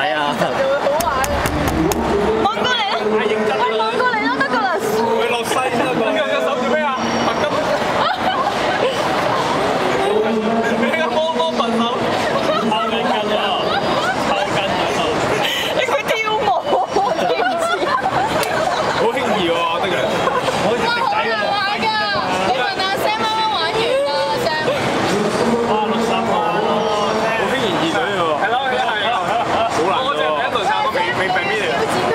係啊，就會好玩。望過嚟啊，望過嚟啦，德格勒斯。你老細，你手做咩啊？白金。你聽波波笨手。我未跟啊。我而跟。你佢跳舞？好輕易喎，德。me impide.